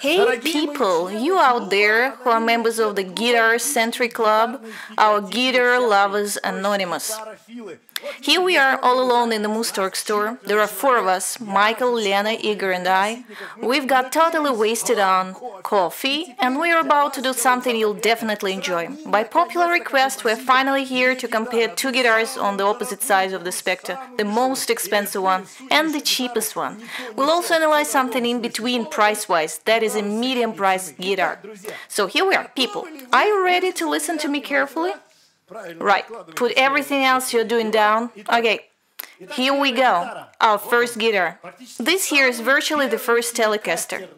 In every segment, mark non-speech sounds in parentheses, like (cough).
Hey people, you out there who are members of the Guitar Century Club, our Guitar Lovers Anonymous. Here we are all alone in the Muztorg store. There are four of us Michael, Lena, Igor, and I. We've got totally wasted on coffee, and we're about to do something you'll definitely enjoy. By popular request, we're finally here to compare two guitars on the opposite sides of the spectrum the most expensive one and the cheapest one. We'll also analyze something in between price wise that is a medium priced guitar. So here we are, people. Are you ready to listen to me carefully? Right, put everything else you're doing down. Okay, here we go. Our first guitar. This here is virtually the first Telecaster,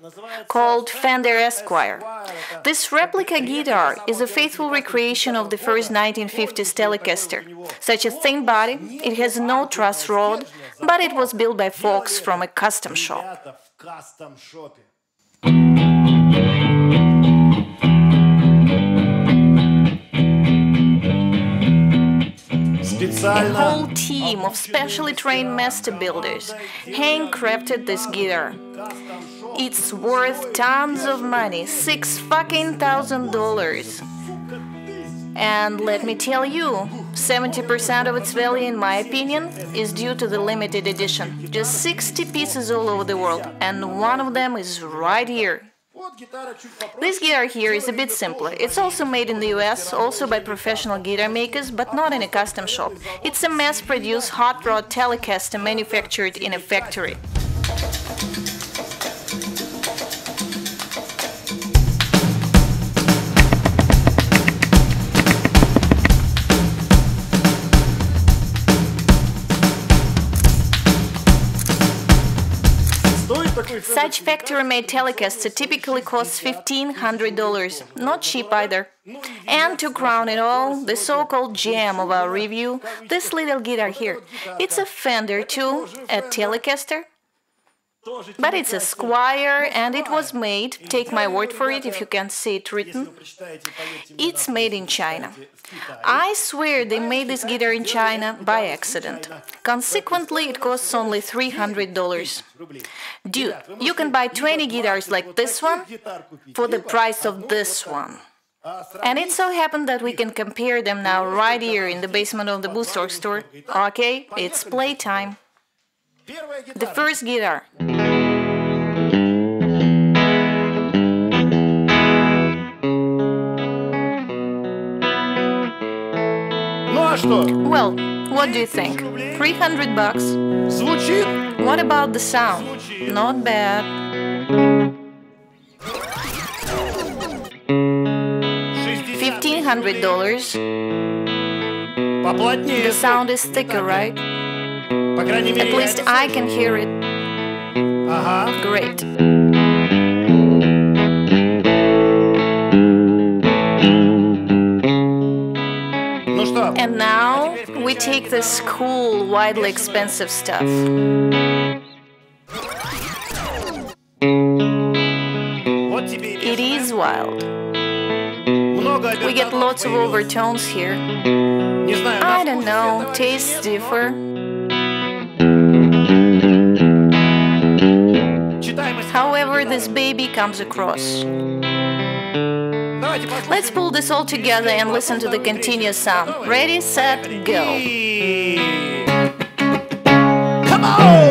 called Fender Esquire. This replica guitar is a faithful recreation of the first 1950s Telecaster. Such a thin body, it has no truss rod, but it was built by folks from a custom shop. A whole team of specially trained master builders handcrafted this guitar. It's worth tons of money, six fucking thousand dollars. And let me tell you, 70% of its value, in my opinion, is due to the limited edition. Just 60 pieces all over the world, and one of them is right here. This guitar here is a bit simpler. It's also made in the US, also by professional guitar makers, but not in a custom shop. It's a mass-produced hot rod Telecaster manufactured in a factory. Such factory-made Telecaster uh, typically costs $1,500, not cheap either. And to crown it all, the so-called gem of our review, this little guitar here. It's a Fender too, a Telecaster, but it's a Squier and it was made, take my word for it if you can't see it written, it's made in China. I swear they made this guitar in China by accident. Consequently, it costs only $300. Dude, you can buy 20 guitars like this one for the price of this one. And it so happened that we can compare them now right here in the basement of the Muztorg store. Okay, it's playtime. The first guitar. Well, what do you think? 300 bucks. Звучит? What about the sound? Not bad. Fifteen hundred dollars. Поплотнее. The sound is thicker, right? По крайней мере, At least I can hear it. Ага. Great. take this cool, wildly expensive stuff. It is wild. We get lots of overtones here. I don't know, tastes differ. However, this baby comes across. Let's pull this all together and listen to the continuous sound. Ready, set, go. Come on!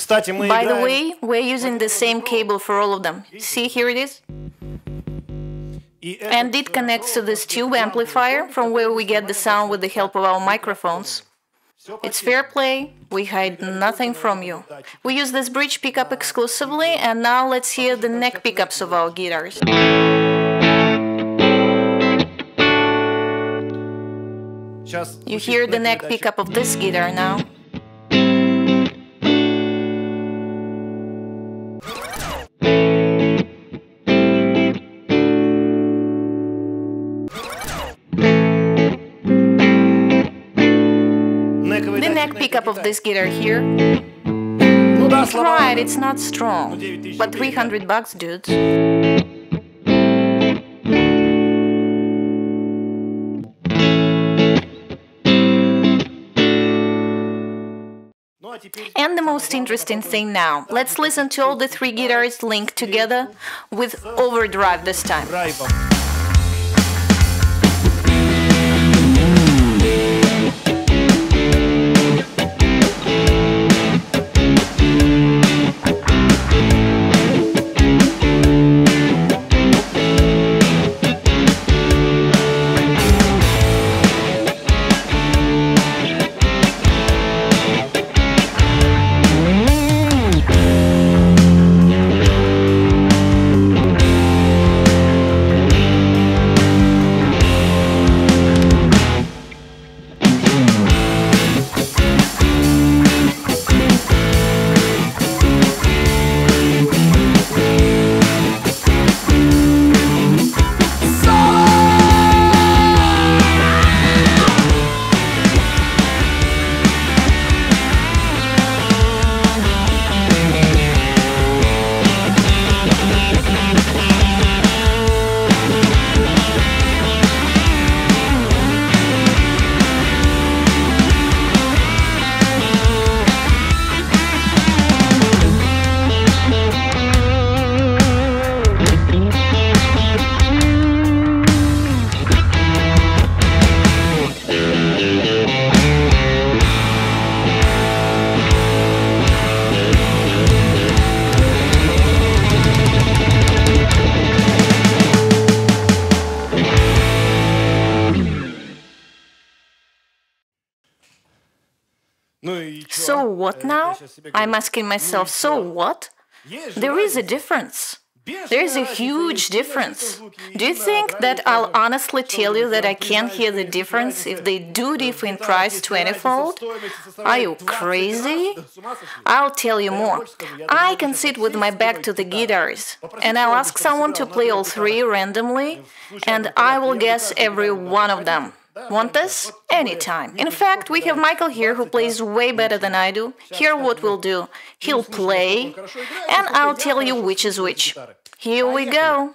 Кстати, мы By the играем- way, we're using the same cable for all of them. See, here it is. и это- And it connects to this tube amplifier from where we get the sound with the help of our microphones. It's fair play, we hide nothing from you. We use this bridge pickup exclusively, and now let's hear the neck pickups of our guitars. Сейчас You звучит hear the на neck передаче. pickup of this guitar now. pickup of this guitar here. Right, it's not strong, but 300 bucks, dude. And the most interesting thing now, let's listen to all the three guitars linked together with overdrive this time. what now? I'm asking myself, so what? There is a difference. There is a huge difference. Do you think that I'll honestly tell you that I can't hear the difference if they do differ in price 20 fold? Are you crazy? I'll tell you more. I can sit with my back to the guitars and I'll ask someone to play all three randomly and I will guess every one of them want us? Anytime. In fact, we have Michael here who plays way better than I do. Here what we'll do. He'll play, and I'll tell you which is which. Here we go.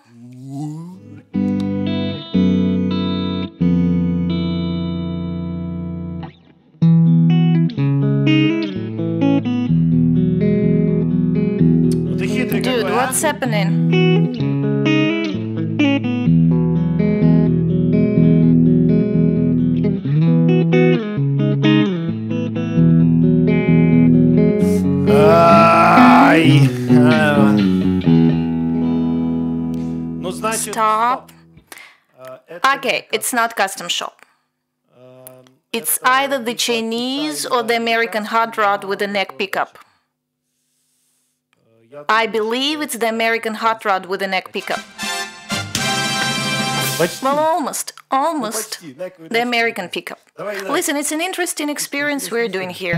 Dude, what's happening? Stop. Okay, it's not custom shop. It's either the Chinese or the American hot rod with a neck pickup. I believe it's the American hot rod with a neck pickup. Well, almost, almost the American pickup. Listen, it's an interesting experience we're doing here.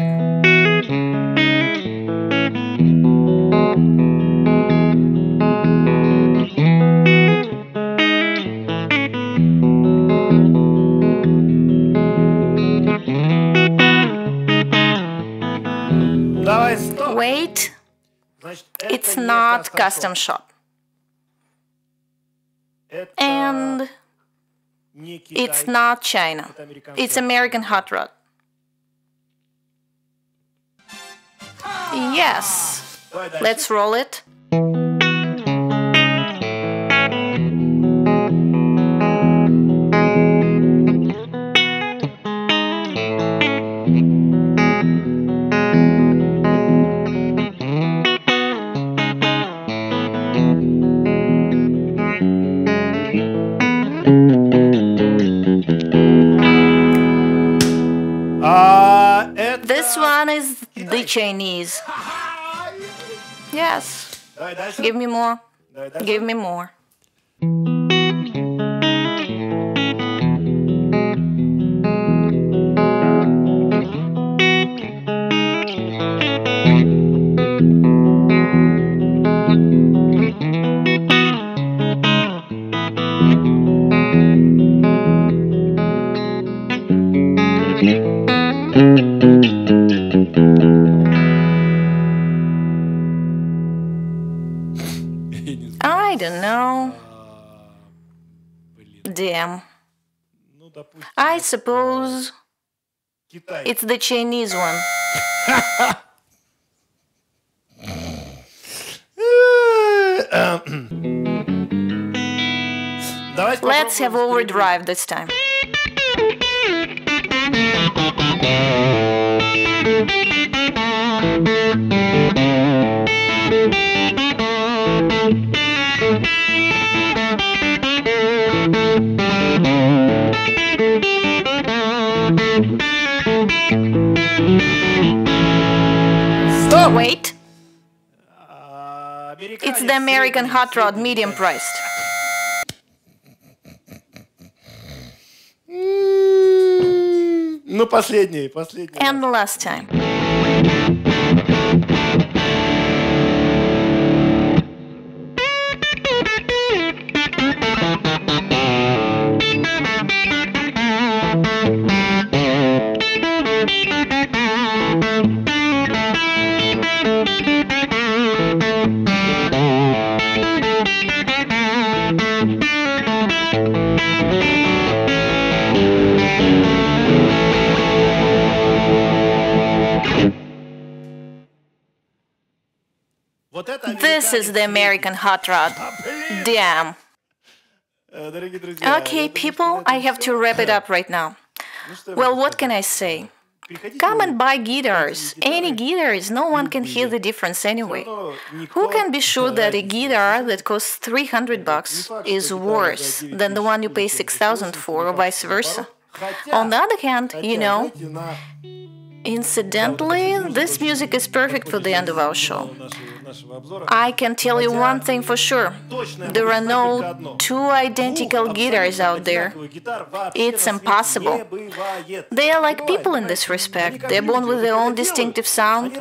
It's not custom shop. And it's not China. It's American hot rod. Yes. Let's roll it. Thank you. Chinese. (laughs) Yes. Give me more. Give me more. I don't know. Damn. I suppose it's the Chinese one. (laughs) Let's have overdrive this time. American hot rod medium priced. М, Ну, последний, последний. And the last time. This is the American hot rod. Damn. Okay, people, I have to wrap it up right now. Well, what can I say? Come and buy guitars. Any guitars, no one can hear the difference anyway. Who can be sure that a guitar that costs 300 bucks is worse than the one you pay 6000 for or vice versa? On the other hand, you know, incidentally, this music is perfect for the end of our show. I can tell you one thing for sure. There are no two identical guitars out there. It's impossible. They are like people in this respect. They're born with their own distinctive sound.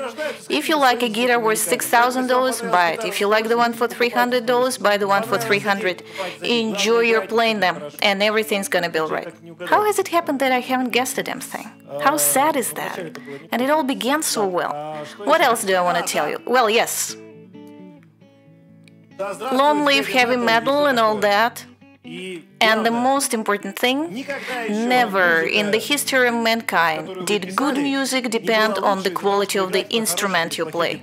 If you like a guitar worth $6,000, buy it. If you like the one for $300, buy the one for $300. Enjoy your playing them, and everything's gonna be alright. How has it happened that I haven't guessed a damn thing? How sad is that? And it all began so well. What else do I want to tell you? Well, yes. Long live heavy metal and all that. And the most important thing, never in the history of mankind did good music depend on the quality of the instrument you play.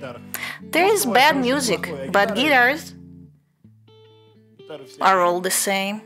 There is bad music, but guitars are all the same.